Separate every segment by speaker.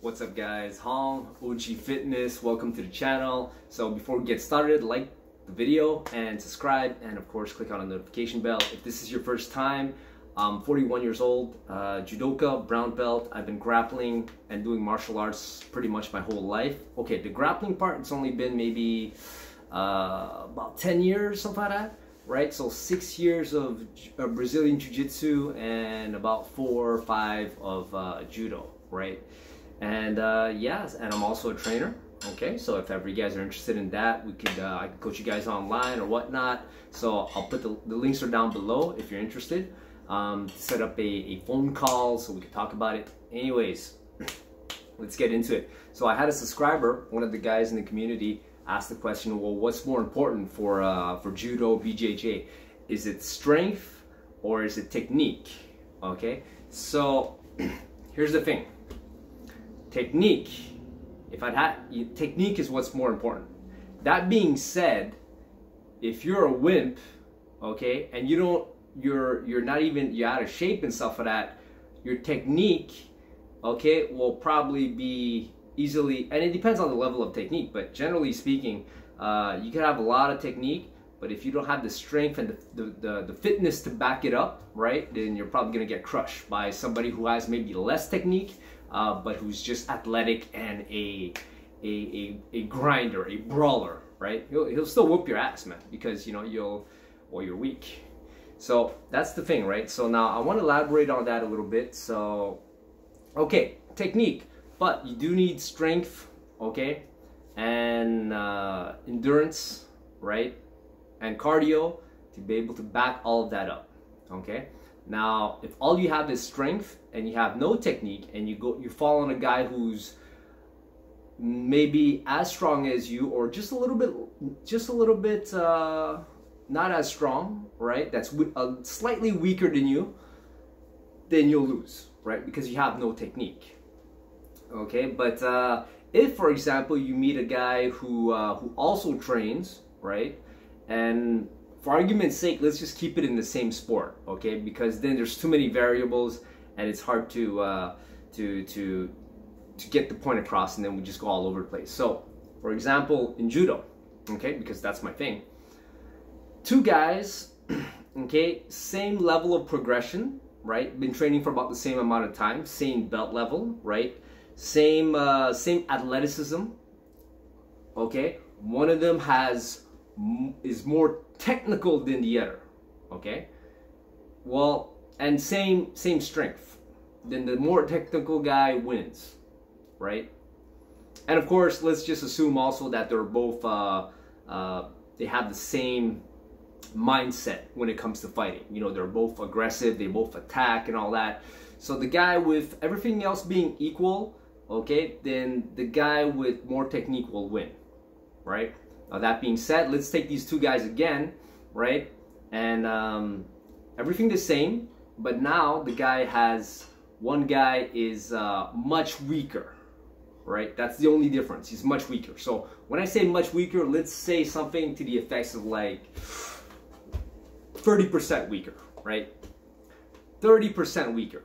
Speaker 1: What's up guys, Hong, OG Fitness, welcome to the channel. So before we get started, like the video and subscribe and of course click on the notification bell. If this is your first time, I'm 41 years old, uh, judoka, brown belt. I've been grappling and doing martial arts pretty much my whole life. Okay, the grappling part, it's only been maybe uh, about 10 years, something like that right? So six years of uh, Brazilian Jiu-Jitsu and about four or five of uh, Judo, right? And uh, yes, and I'm also a trainer. Okay, so if ever you guys are interested in that, we could uh, I could coach you guys online or whatnot. So I'll put the, the links are down below if you're interested. Um, set up a, a phone call so we can talk about it. Anyways, let's get into it. So I had a subscriber, one of the guys in the community, asked the question, well, what's more important for uh, for judo, BJJ? Is it strength or is it technique? Okay, so here's the thing technique, if I'd had, technique is what's more important. That being said, if you're a wimp, okay, and you don't, you're, you're not even, you're out of shape and stuff like that, your technique, okay, will probably be easily, and it depends on the level of technique, but generally speaking, uh, you can have a lot of technique, but if you don't have the strength and the, the, the, the, fitness to back it up, right, then you're probably gonna get crushed by somebody who has maybe less technique, uh, but who's just athletic and a, a, a, a, grinder, a brawler, right? He'll, he'll still whoop your ass, man, because, you know, you'll, or you're weak. So that's the thing, right? So now I want to elaborate on that a little bit. So, okay, technique, but you do need strength, okay, and uh, endurance, right, and cardio to be able to back all of that up, okay? Now, if all you have is strength and you have no technique and you go you fall on a guy who's maybe as strong as you or just a little bit just a little bit uh, not as strong, right? That's uh, slightly weaker than you, then you'll lose, right? Because you have no technique. Okay, but uh, if, for example, you meet a guy who uh, who also trains, right, and for argument's sake, let's just keep it in the same sport, okay? Because then there's too many variables and it's hard to uh, to to to get the point across, and then we just go all over the place. So, for example, in judo, okay, because that's my thing. Two guys, okay, same level of progression, right? Been training for about the same amount of time, same belt level, right? Same uh, same athleticism. Okay, one of them has is more technical than the other. Okay? Well, and same same strength. Then the more technical guy wins, right? And of course, let's just assume also that they're both uh, uh, they have the same mindset when it comes to fighting. You know, they're both aggressive, they both attack and all that. So the guy with everything else being equal, okay, then the guy with more technique will win, right? Now that being said, let's take these two guys again, right? And um, everything the same, but now the guy has, one guy is uh, much weaker, right? That's the only difference. He's much weaker. So when I say much weaker, let's say something to the effects of like 30% weaker, right? 30% weaker.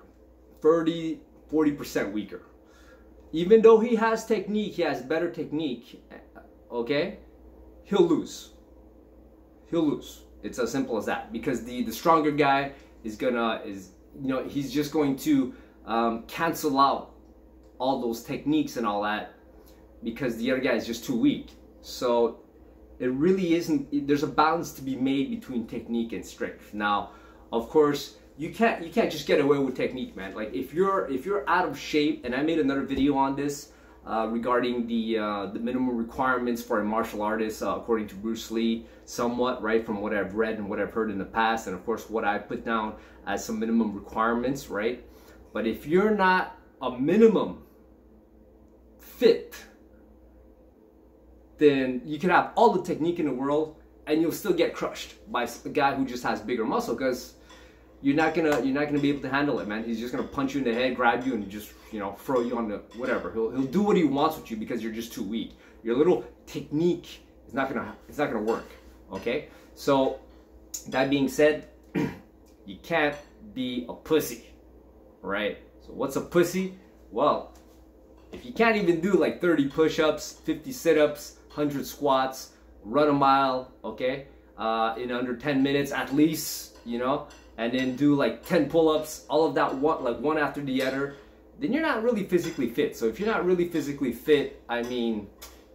Speaker 1: 30, 40% weaker. Even though he has technique, he has better technique, okay? he'll lose. He'll lose. It's as simple as that. Because the the stronger guy is gonna is you know he's just going to um, cancel out all those techniques and all that because the other guy is just too weak. So it really isn't. There's a balance to be made between technique and strength. Now, of course, you can't you can't just get away with technique, man. Like if you're if you're out of shape, and I made another video on this uh, regarding the uh, the minimum requirements for a martial artist, uh, according to Bruce Lee, somewhat right from what I've read and what I've heard in the past, and of course what I put down as some minimum requirements, right? But if you're not a minimum fit, then you can have all the technique in the world, and you'll still get crushed by a guy who just has bigger muscle because you're not gonna you're not gonna be able to handle it, man. He's just gonna punch you in the head, grab you, and just you know throw you on the whatever. He'll he'll do what he wants with you because you're just too weak. Your little technique is not gonna it's not gonna work. Okay, so that being said, you can't be a pussy, right? So what's a pussy? Well, if you can't even do like 30 push-ups, 50 sit-ups, 100 squats, run a mile, okay, uh, in under 10 minutes at least, you know, and then do like 10 pull-ups, all of that one, like one after the other, then you're not really physically fit. So if you're not really physically fit, I mean,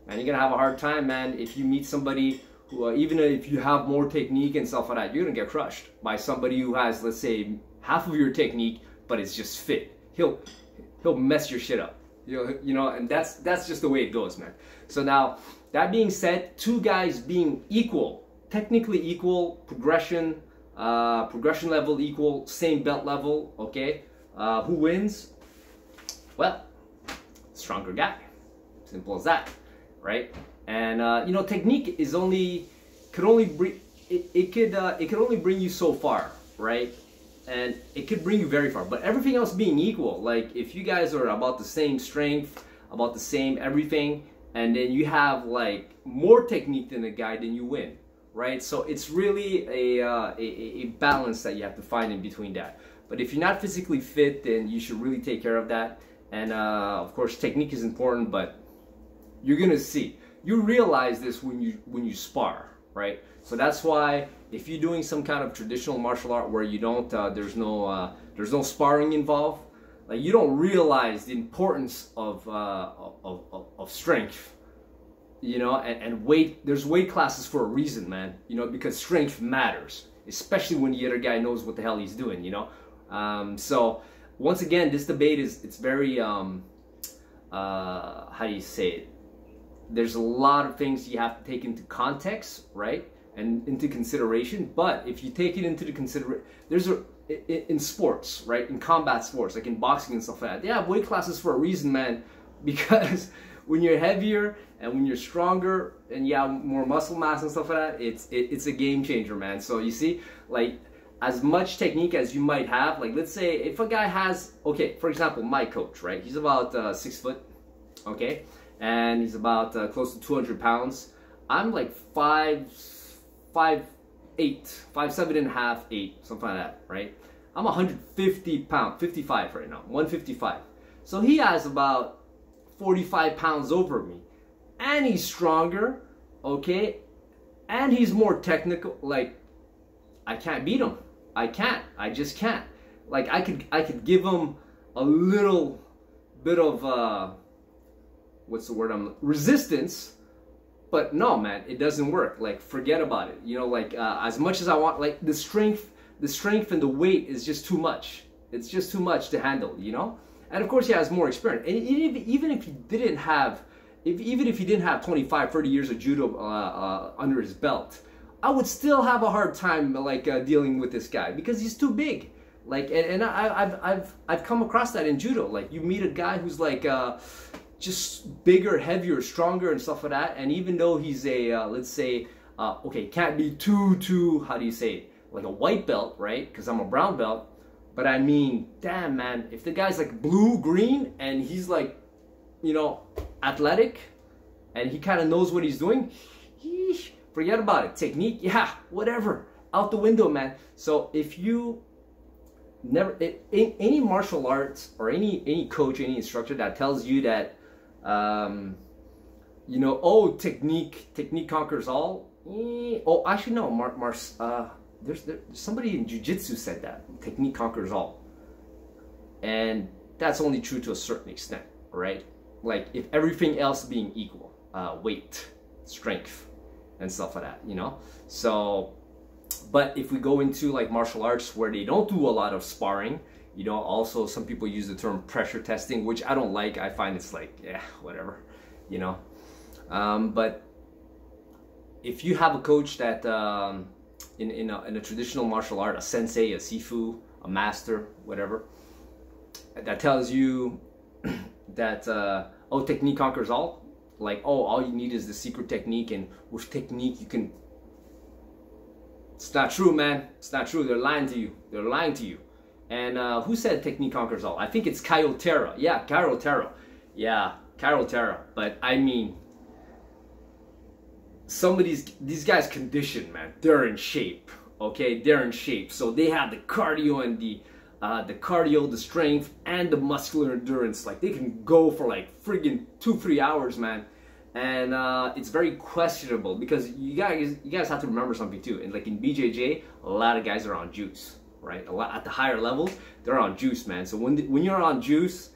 Speaker 1: man, you're gonna have a hard time, man. If you meet somebody who, uh, even if you have more technique and stuff like that, you're gonna get crushed by somebody who has, let's say, half of your technique, but it's just fit. He'll he'll mess your shit up. You know, you know, and that's that's just the way it goes, man. So now, that being said, two guys being equal, technically equal, progression, uh, progression level equal, same belt level, okay? Uh, who wins? Well, stronger guy. Simple as that, right? And uh, you know, technique is only could only bring it, it could uh, it could only bring you so far, right? And it could bring you very far. But everything else being equal, like if you guys are about the same strength, about the same everything, and then you have like more technique than the guy, then you win, right? So it's really a, uh, a, a balance that you have to find in between that. But if you're not physically fit, then you should really take care of that. And uh, of course, technique is important, but you're gonna see. You realize this when you when you spar, right? So that's why if you're doing some kind of traditional martial art where you don't, uh, there's no uh, there's no sparring involved, like you don't realize the importance of uh, of, of, of strength you know and, and weight there's weight classes for a reason man you know because strength matters especially when the other guy knows what the hell he's doing you know? Um, so once again this debate is it's very um, uh, how do you say it? There's a lot of things you have to take into context right and into consideration but if you take it into the consideration there's a in sports right in combat sports like in boxing and stuff like that they have weight classes for a reason man because when you're heavier and when you're stronger and you have more muscle mass and stuff like that, it's it, it's a game changer, man. So you see, like as much technique as you might have, like let's say if a guy has, okay, for example, my coach, right? He's about uh, six foot, okay, and he's about uh, close to 200 pounds. I'm like five, five, eight, five, seven and a half, eight, something like that, right? I'm 150 pound, 55 right now, 155. So he has about 45 pounds over me. And he's stronger, okay? And he's more technical. Like, I can't beat him. I can't. I just can't. Like, I could, I could give him a little bit of, uh, what's the word I'm, resistance. But no, man, it doesn't work. Like, forget about it. You know, like, uh, as much as I want, like, the strength, the strength and the weight is just too much. It's just too much to handle, you know? And of course, he has more experience. And even if, even if he didn't have, if, even if he didn't have 25, 30 years of judo uh, uh, under his belt, I would still have a hard time like uh, dealing with this guy because he's too big. Like, and, and I, have I've, I've come across that in judo. Like, you meet a guy who's like, uh, just bigger, heavier, stronger, and stuff like that. And even though he's a, uh, let's say, uh, okay, can't be too, too, how do you say it? Like a white belt, right? Because I'm a brown belt but I mean, damn man, if the guy's like blue green and he's like, you know, athletic and he kind of knows what he's doing, yeesh, forget about it. Technique, yeah, whatever, out the window, man. So if you never in, any martial arts or any any coach, any instructor that tells you that, um, you know, oh, technique technique conquers all. Eh, oh, actually no, Mar, Mar uh, there's, there's somebody in jiu-jitsu said that technique conquers all. And that's only true to a certain extent right like if everything else being equal uh, weight strength and stuff like that you know? So but if we go into like martial arts where they don't do a lot of sparring you know also some people use the term pressure testing which i don't like. I find it's like yeah whatever you know? Um, but if you have a coach that um, in, in, a, in a traditional martial art, a sensei, a sifu, a master, whatever, that tells you that, uh, oh, technique conquers all. Like, oh, all you need is the secret technique, and with technique you can. It's not true, man. It's not true. They're lying to you. They're lying to you. And uh, who said technique conquers all? I think it's Caio Terra. Yeah, Caio Terra. Yeah, Caio Terra. But I mean, some of these these guys condition, man. They're in shape. Okay, they're in shape. So they have the cardio and the uh, the cardio, the strength, and the muscular endurance. Like they can go for like friggin' two, three hours, man. And uh, it's very questionable because you guys, you guys have to remember something too. And like in BJJ, a lot of guys are on juice, right? A lot at the higher levels, they're on juice, man. So when when you're on juice,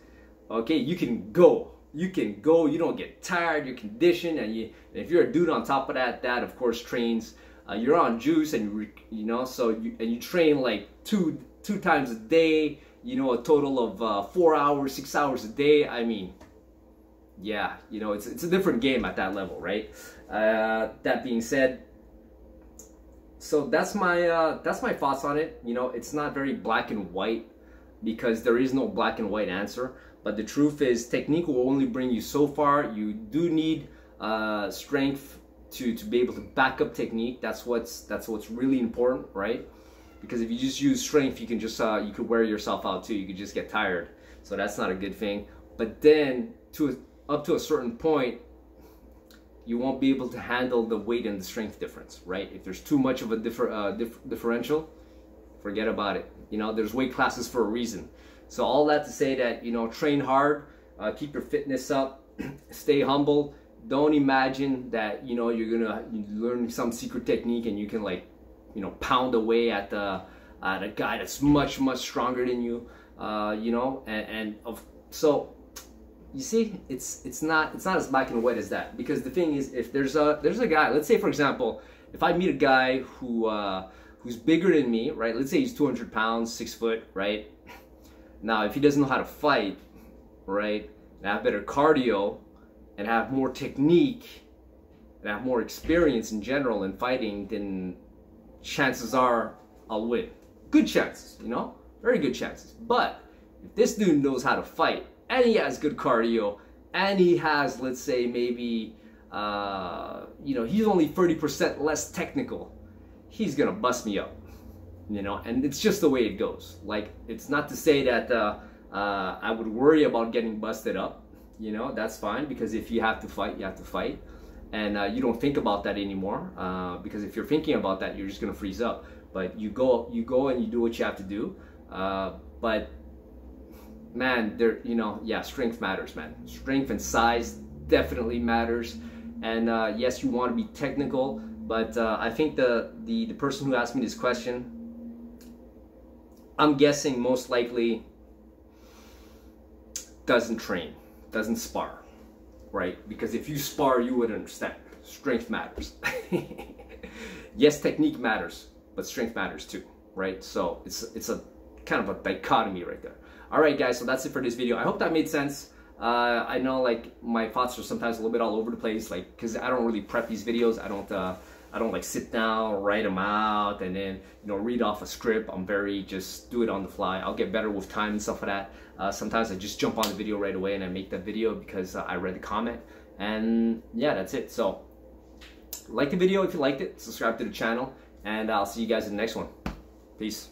Speaker 1: okay, you can go. You can go. You don't get tired. You're conditioned, and you. If you're a dude on top of that, that of course trains. Uh, you're on juice, and you you know so you and you train like two two times a day, you know, a total of uh, four hours, six hours a day. I mean, yeah, you know, it's, it's a different game at that level, right? Uh, that being said, so that's my uh, that's my thoughts on it. You know, it's not very black and white because there is no black and white answer. But the truth is, technique will only bring you so far. You do need uh, strength to to be able to back up technique. That's what's that's what's really important, right? because if you just use strength you can just uh, you could wear yourself out too you could just get tired so that's not a good thing but then to up to a certain point you won't be able to handle the weight and the strength difference right if there's too much of a differ, uh, dif differential forget about it you know there's weight classes for a reason so all that to say that you know train hard uh, keep your fitness up stay humble. Don't imagine that you know you're gonna learn some secret technique and you can like you know pound away at the at a guy that's much much stronger than you uh, you know and, and of so you see it's it's not it's not as black and white as that. Because the thing is if there's a there's a guy let's say for example if I meet a guy who uh, who's bigger than me right? Let's say he's 200 pounds six foot right now if he doesn't know how to fight right and have better cardio and have more technique and have more experience in general in fighting then chances are I'll win. Good chances, you know? Very good chances. But if this dude knows how to fight and he has good cardio and he has, let's say, maybe, uh, you know, he's only 30% less technical, he's gonna bust me up, you know? And it's just the way it goes. Like, it's not to say that uh, uh, I would worry about getting busted up, you know? That's fine because if you have to fight, you have to fight and uh, you don't think about that anymore uh, because if you're thinking about that you're just gonna freeze up but you go you go and you do what you have to do uh, but man there you know yeah strength matters man strength and size definitely matters and uh, yes you want to be technical but I think the, the the person who asked me this question I'm guessing most likely doesn't train doesn't spar right? Because if you spar, you would understand. Strength matters. yes, technique matters, but strength matters too, right? So it's it's a kind of a dichotomy right there. All right, guys, so that's it for this video. I hope that made sense. Uh, I know like my thoughts are sometimes a little bit all over the place, like because I don't really prep these videos. I don't. Uh, I don't like sit down, write them out, and then you know read off a script. I'm very just do it on the fly. I'll get better with time and stuff like that. Uh, sometimes I just jump on the video right away and I make that video because uh, I read the comment. And yeah, that's it. So like the video if you liked it, subscribe to the channel, and I'll see you guys in the next one. Peace.